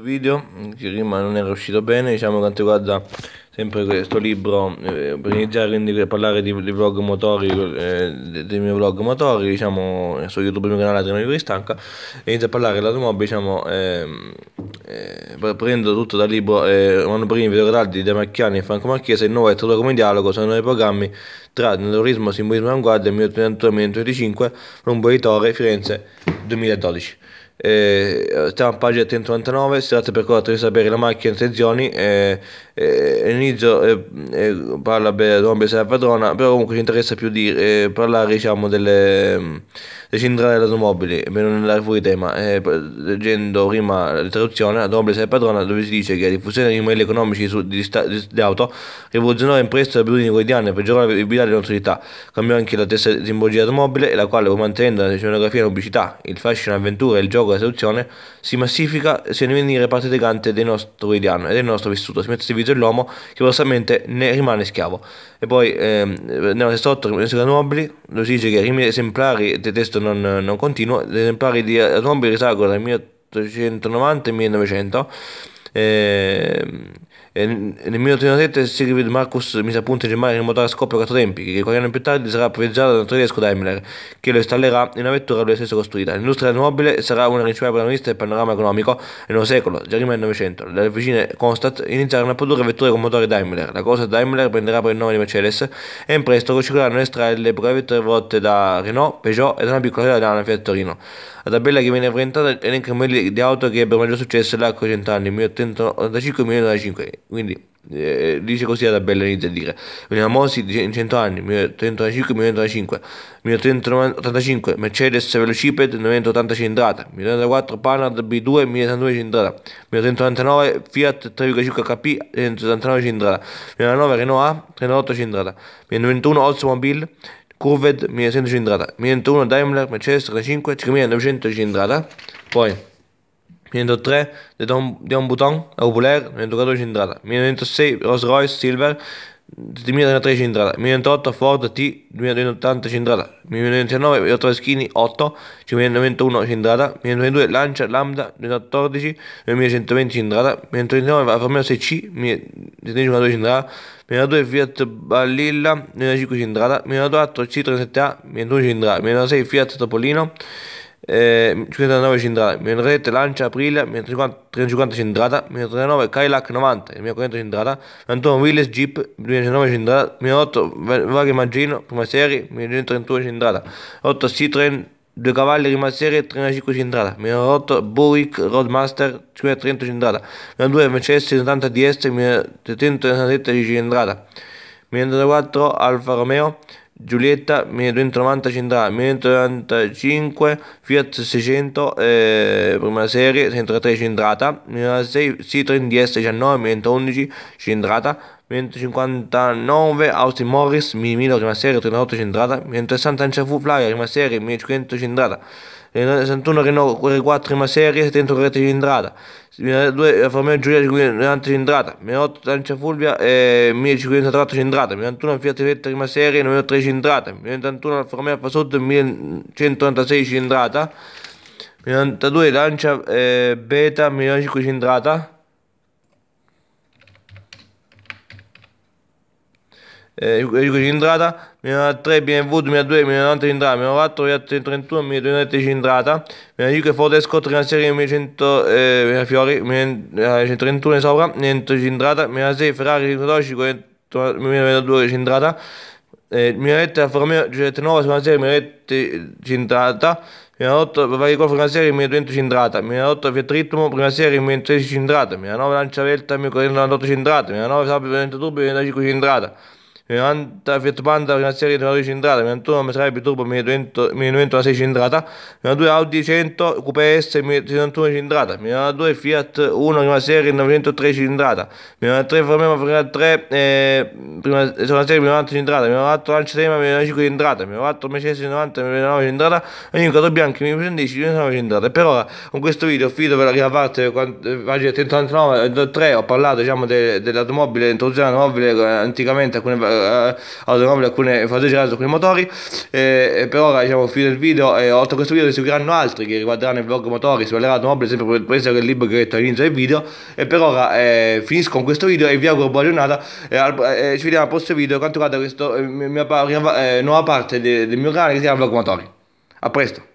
video che prima non era uscito bene diciamo quanto riguarda sempre questo libro eh, per iniziare quindi a parlare di, di vlog motori eh, dei miei vlog motori diciamo su youtube il mio canale Adriano di Stanca e inizio a parlare dell'automobile diciamo ehm, eh, prendo tutto dal libro eh, Monoprimi Video Cataldi di De Macchiani e Franco Marchese il nuovo è tradotto come dialogo sono i programmi tra terrorismo, simbolismo e avanguardia 1825 Rumbo Editore Firenze 2012 eh, a pagina 199 si tratta per cosa di sapere la macchina in sezioni eh, eh, all'inizio eh, eh, parla bene dell'uomo la padrona però comunque ci interessa più di eh, parlare diciamo delle le centrali dell'automobile, almeno nella fuori tema, eh, leggendo prima la traduzione, la Doble sei padrona, dove si dice che la diffusione dei modelli economici su, di, di, di, auto rivoluzionerà in presto le abitudini quotidiane, peggiorare la vivibilità delle nostre città, cambiò anche la stessa simbologia dell'automobile, la quale, pur mantenendo la scenografia e la pubblicità, il fascino, l'avventura, il gioco e la seduzione, si massifica sia divenire parte integrante del nostro quotidiano e del nostro vissuto, si mette servizio dell'uomo che prossimamente ne rimane schiavo. E poi ehm, nella 68 automobili, dove si dice che i esemplari del testo non, non continuo, gli esemplari di automobili risalgono dal 1890 al 1900. Eh, nel 1937 Sigrid Marcus mise a punto in Germania il motore a scoppio a quattro tempi, che qualche anno più tardi sarà provvizionato dal tedesco Daimler, che lo installerà in una vettura lui stesso costruita. L'industria automobile sarà una principale protagonista del panorama economico nel nuovo secolo, già prima del Novecento. Le vicine Constat iniziarono a produrre vetture con motore Daimler. La cosa Daimler prenderà poi il nome di Mercedes e in presto riusciranno a estrarre le vetture prodotte da Renault, Peugeot e da una piccola italiana Fiat Torino. La tabella che viene presentata elenca i modelli di auto che ebbero maggior successo nell'arco di cent'anni, 1885 e 1995. Quindi eh, dice così la tabella inizia a dire veniamo famosi in 100 anni 1895 1995 1885 Mercedes Velociped 980 cilindrata 1994 Panhard B2 1062 cilindrata 1999 Fiat 3.5 KP 179 cilindrata 1999 Renault A 38 cilindrata 1991 Oldsmobile Curved 1100 cilindrata 1901 Daimler Mercedes 35 5900 cilindrata poi 1903 de Don, Don Bouton Populaire 1914 cilindrata 1906 Rolls Royce Silver 2003 cilindrata 1908 Ford T 2080 cilindrata 1919 Otroschini 8 1991 cilindrata 1922 Lancia Lambda 2014 2120 cilindrata 1929 Alfa Romeo 6C 1952 cilindrata 1902 Fiat Balilla 1905 cilindrata 1904 C37A 21 cilindrata 1906 Fiat Topolino eh, 59 cilindrata, 1937 Lancia Aprilia, 350 cilindrata, 1939 Cadillac 90, 1400 cilindrata, 91 Willis Jeep, 2019 cilindrata, 2008 Vaghe Maggino, prima serie, 1931 cilindrata, 8 Citroen 2 cavalli prima serie, 35 cilindrata, 2008 Buick Roadmaster, 530 cilindrata, 2002 Mercedes 70 DS, 767 cilindrata, 2004 Alfa Romeo, Giulietta 1290 cilindrata, 1295 Fiat 600 eh, prima serie 103 cilindrata, 2006 Citroen DS19 1211 cilindrata, 159 Austin Morris 1000 prima serie 38 cilindrata, 160 Lancia Fu Flyer prima serie 1500 cilindrata. 61 Renault R4 prima serie 740 cilindrata 2 Alfa Romeo Giulia 90 cilindrata 1008 Lancia Fulvia e 1504 cilindrata 1091 Fiat Vetta prima serie 903 cilindrata 1081 Alfa Romeo Alfa Sud 1196 cilindrata 1092 Lancia eh, Beta 1005 cilindrata eh, cilindrata 2003 BMW 2002 1090 cilindrata 2004 Fiat 131 1290 cilindrata 2005 Ford Escort una serie 1100 eh, Fiori 131 sopra 100 cilindrata 2006 Ferrari 512 2022 cilindrata eh, 2007 Alfa Romeo Giulietta Nuova una serie 2007 cilindrata 2008 Bavaria Golf prima serie 1200 cilindrata 2008 Fiat Ritmo prima serie 1016 cilindrata 2009 Lancia Velta 1498 cilindrata 2009 Saab 20 Turbo 25 cilindrata 90 Fiat una serie di 12 cilindrata, 91 Maserati Biturbo 1200 6 cilindrata, 92 Audi 100 Coupe S 1071 cilindrata, 92 Fiat 1 prima serie 903 cilindrata, 93 Formema prima 3 eh, prima seconda serie 90 cilindrata, 94 Lancia Tema 95 cilindrata, 94 Mercedes 90 99 cilindrata, e 4 bianchi 1010 99 cilindrata. E per ora con questo video fido per la prima parte, pagina 199 3 ho parlato diciamo de, dell'automobile, introduzione dell'automobile anticamente alcune eh, automobili, alcune fasi girare su alcuni motori. Eh, per ora diciamo fine del video, eh, oltre a questo video ne seguiranno altri che riguarderanno il vlog motori, si parlerà automobili, sempre questo che il libro che ho detto all'inizio del video. E per ora eh, finisco con questo video e vi auguro buona giornata. Eh, ci vediamo al prossimo video quanto riguarda questa eh, nuova parte de, del mio canale che si chiama Vlog Motori. A presto!